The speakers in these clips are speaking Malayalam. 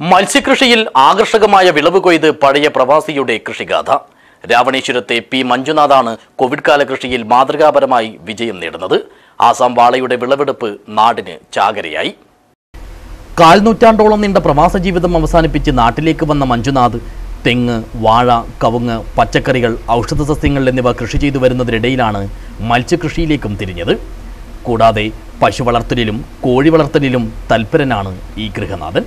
മത്സ്യകൃഷിയിൽ ആകർഷകമായ വിളവ് കൊയ്ത് പഴയ പ്രവാസിയുടെ കൃഷിഗാഥ. രാവണേശ്വരത്തെ പി. മഞ്ജുനാഥാണ് കോവിഡ് കാല കൃഷിയിൽ മാതൃകാപരമായി വിജയം നേടുന്നത്. ആസാം വാളയുടെ വിളവെടുപ്പ് നാടിന് ചാകരയായി. കാൽനൂറ്റാണ്ടോളം നീണ്ട പ്രവാസ ജീവിതം അവസാനിപ്പിച്ച് നാട്ടിലേക്ക് വന്ന മഞ്ജുനാഥ് തെങ്ങ് വാഴ കവുങ്ങ് പച്ചക്കറികൾ ഔഷധ സസ്യങ്ങൾ എന്നിവ കൃഷി ചെയ്തു വരുന്നതിനിടയിലാണ് മത്സ്യകൃഷിയിലേക്കും തിരിഞ്ഞത്. കൂടാതെ പശു വളർത്തലിലും കോഴി വളർത്തലിലും തൽപരനാണ് ഈ ഗൃഹനാഥൻ.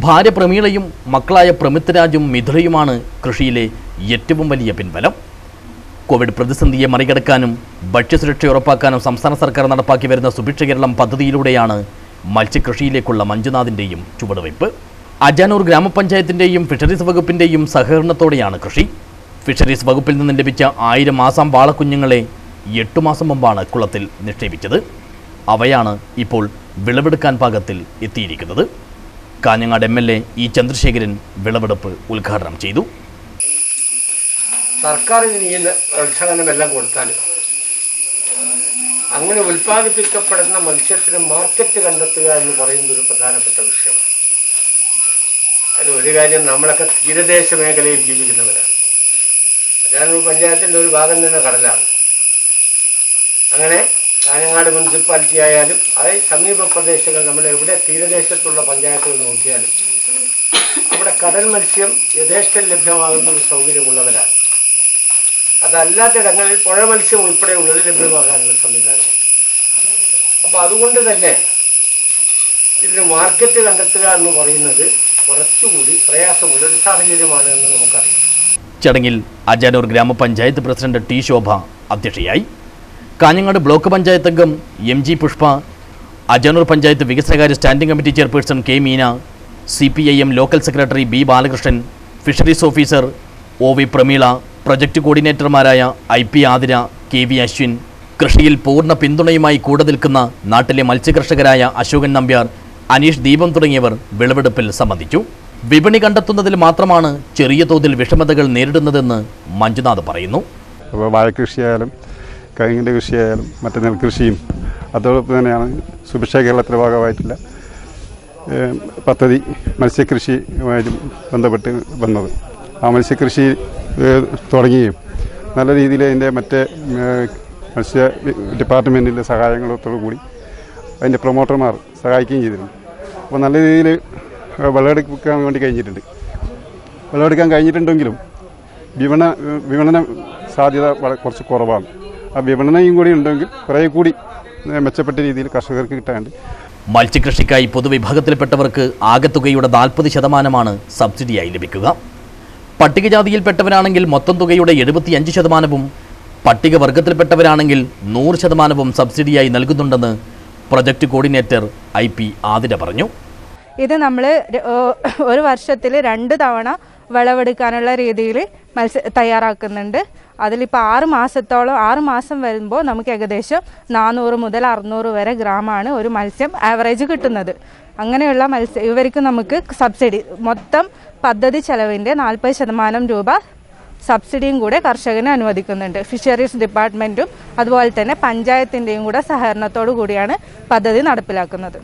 ഭാര്യ പ്രമീളയും മക്കളായ പ്രമിത്രാജും മിഥുലയുമാണ് കൃഷിയിലെ ഏറ്റവും വലിയ പിൻബലം. കോവിഡ് പ്രതിസന്ധിയെ മറികടക്കാനും ഭക്ഷ്യസുരക്ഷ ഉറപ്പാക്കാനും സംസ്ഥാന സർക്കാർ നടപ്പാക്കി വരുന്ന സുഭിക്ഷ കേരളം പദ്ധതിയിലൂടെയാണ് മത്സ്യകൃഷിയിലേക്കുള്ള മഞ്ജുനാഥിന്റെയും ചുവടുവയ്പ്. അജാനൂർ ഗ്രാമപഞ്ചായത്തിന്റെയും ഫിഷറീസ് വകുപ്പിന്റെയും സഹകരണത്തോടെയാണ് കൃഷി. ഫിഷറീസ് വകുപ്പിൽ നിന്ന് ലഭിച്ച ആയിരം മാസം വാളക്കുഞ്ഞുങ്ങളെ എട്ടു മാസം മുമ്പാണ് കുളത്തിൽ നിക്ഷേപിച്ചത്. അവയാണ് ഇപ്പോൾ വിളവെടുക്കാൻ പാകത്തിൽ എത്തിയിരിക്കുന്നത്. Kanhangad M L A E Chandrasekharan വിളവെടുപ്പ് ഉദ്ഘാടനം ചെയ്തു. സർക്കാർ ഈ പ്രോത്സാഹനമെല്ലാം കൊടുത്താൽ അങ്ങനെ ഉൽപ്പാദിപ്പിക്കപ്പെടുന്ന മത്സ്യത്തിന് മാർക്കറ്റ് കണ്ടെത്തുക എന്ന് പറയുന്നത് ഒരു പ്രധാനപ്പെട്ട വിഷയമാണ്. അതിൽ ഒരു കാര്യം നമ്മളൊക്കെ തീരദേശ മേഖലയിൽ ജീവിക്കുന്നവരാണ്. അതാണ് പഞ്ചായത്തിന്റെ ഒരു ഭാഗം തന്നെ കടലാണ്. അങ്ങനെ കാഞ്ഞങ്ങാട് മുനിസിപ്പാലിറ്റി ആയാലും അത് സമീപ പ്രദേശങ്ങൾ നമ്മൾ എവിടെ തീരദേശത്തുള്ള പഞ്ചായത്തുകൾ നോക്കിയാലും അവിടെ കടൽ മത്സ്യം യഥേഷ്ടം ലഭ്യമാകുന്ന ഒരു സൗകര്യമുള്ളവരാണ്. അതല്ലാത്തിടങ്ങളിൽ പുഴ മത്സ്യം ഉൾപ്പെടെയുള്ളത് ലഭ്യമാകാനുള്ള സംവിധാനമുണ്ട്. അപ്പോൾ അതുകൊണ്ട് തന്നെ ഇതിന് മാർക്കറ്റ് കണ്ടെത്തുക എന്ന് പറയുന്നത് കുറച്ചുകൂടി പ്രയാസമുള്ള ഒരു സാഹചര്യമാണ് എന്ന് നമുക്കറിയാം. ചടങ്ങിൽ അജാനൂർ ഗ്രാമപഞ്ചായത്ത് പ്രസിഡന്റ് ടി ശോഭ അധ്യക്ഷയായി. കാഞ്ഞങ്ങാട് ബ്ലോക്ക് പഞ്ചായത്ത് അംഗം എം ജി പുഷ്പ അജനൂർ പഞ്ചായത്ത് വികസനകാര്യ standing committee chairperson K Meena C P I M local secretary B Balakrishnan fisheries officer O V Prameela project കോർഡിനേറ്റർമാരായ I P Athira K V Ashwin കൃഷിയിൽ പൂർണ പിന്തുണയുമായി കൂടെ നിൽക്കുന്ന നാട്ടിലെ മത്സ്യകർഷകരായ അശോകൻ നമ്പ്യാർ അനീഷ് ദീപം തുടങ്ങിയവർ വിളവെടുപ്പിൽ സംബന്ധിച്ചു. വിപണി കണ്ടെത്തുന്നതിൽ മാത്രമാണ് ചെറിയ തോതിൽ വിഷമതകൾ നേരിടുന്നതെന്ന് മഞ്ജുനാഥ് പറയുന്നു. വാഴക്കൃഷിയായാലും കഴുങ്ങിന്റെ കൃഷിയായാലും മറ്റ് നെൽകൃഷിയും അതോടൊപ്പം തന്നെയാണ് സുഭിക്ഷ കേരളത്തിന്റെ ഭാഗമായിട്ടുള്ള പദ്ധതി മത്സ്യകൃഷിയുമായിട്ട് ബന്ധപ്പെട്ട് വന്നത്. ആ മത്സ്യകൃഷി തുടങ്ങുകയും നല്ല രീതിയിൽ അതിന്റെ മറ്റേ മത്സ്യ ഡിപ്പാർട്ട്മെന്റിന്റെ സഹായങ്ങളോടു കൂടി അതിന്റെ പ്രൊമോട്ടർമാർ സഹായിക്കുകയും ചെയ്തിരുന്നു. അപ്പോൾ നല്ല രീതിയിൽ വിളവെടുക്കാൻ വേണ്ടി കഴിഞ്ഞിട്ടുണ്ട്. വിളവെടുക്കാൻ കഴിഞ്ഞിട്ടുണ്ടെങ്കിലും വിപണ വിപണന സാധ്യത കുറച്ച് കുറവാണ്. ആ വിപണനയും കൂടി ഉണ്ടെങ്കിൽ കുറേ കൂടി മെച്ചപ്പെട്ട രീതിയിൽ കർഷകർക്ക് കിട്ടാണ്ട് മത്സ്യകൃഷിക്കായി പൊതുവിഭാഗത്തിൽപ്പെട്ടവർക്ക് ആകെത്തുകയുടെ നാൽപ്പത് ശതമാനമാണ് സബ്സിഡിയായി ലഭിക്കുക. പട്ടികജാതിയിൽപ്പെട്ടവരാണെങ്കിൽ മൊത്തം തുകയുടെ എഴുപത്തിയഞ്ച് ശതമാനവും പട്ടികവർഗത്തിൽപ്പെട്ടവരാണെങ്കിൽ നൂറ് ശതമാനവും സബ്സിഡിയായി നൽകുന്നുണ്ടെന്ന് project coordinator I P Athira പറഞ്ഞു. ഇത് നമ്മൾ ഒരു വർഷത്തിൽ രണ്ട് തവണ വിളവെടുക്കാനുള്ള രീതിയിൽ മത്സ്യ തയ്യാറാക്കുന്നുണ്ട്. അതിലിപ്പോൾ ആറ് മാസത്തോളം ആറ് മാസം വരുമ്പോൾ നമുക്ക് ഏകദേശം നാനൂറ് മുതൽ അറുന്നൂറ് വരെ ഗ്രാമാണ് ഒരു മത്സ്യം ആവറേജ് കിട്ടുന്നത്. അങ്ങനെയുള്ള മത്സ്യ ഇവർക്ക് നമുക്ക് സബ്സിഡി മൊത്തം പദ്ധതി ചെലവിന്റെ നാൽപ്പത് ശതമാനം രൂപ സബ്സിഡിയും കൂടെ കർഷകന് അനുവദിക്കുന്നുണ്ട്. ഫിഷറീസ് ഡിപ്പാർട്ട്മെന്റും അതുപോലെ തന്നെ പഞ്ചായത്തിന്റെയും കൂടെ സഹകരണത്തോടു കൂടിയാണ് പദ്ധതി നടപ്പിലാക്കുന്നത്.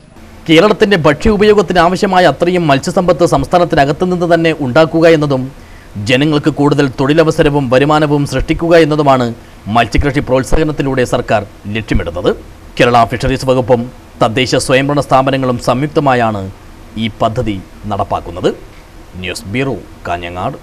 കേരളത്തിന്റെ ഭക്ഷ്യ ഉപയോഗത്തിന് ആവശ്യമായ അത്രയും മത്സ്യസമ്പത്ത് സംസ്ഥാനത്തിനകത്തു നിന്ന് തന്നെ ഉണ്ടാക്കുക എന്നതും ജനങ്ങൾക്ക് കൂടുതൽ തൊഴിലവസരവും വരുമാനവും സൃഷ്ടിക്കുക എന്നതുമാണ് മത്സ്യകൃഷി പ്രോത്സാഹനത്തിലൂടെ സർക്കാർ ലക്ഷ്യമിടുന്നത്. കേരള ഫിഷറീസ് വകുപ്പും തദ്ദേശ സ്വയംഭരണ സ്ഥാപനങ്ങളും സംയുക്തമായാണ് ഈ പദ്ധതി നടപ്പാക്കുന്നത്. News bureau Kanhangad.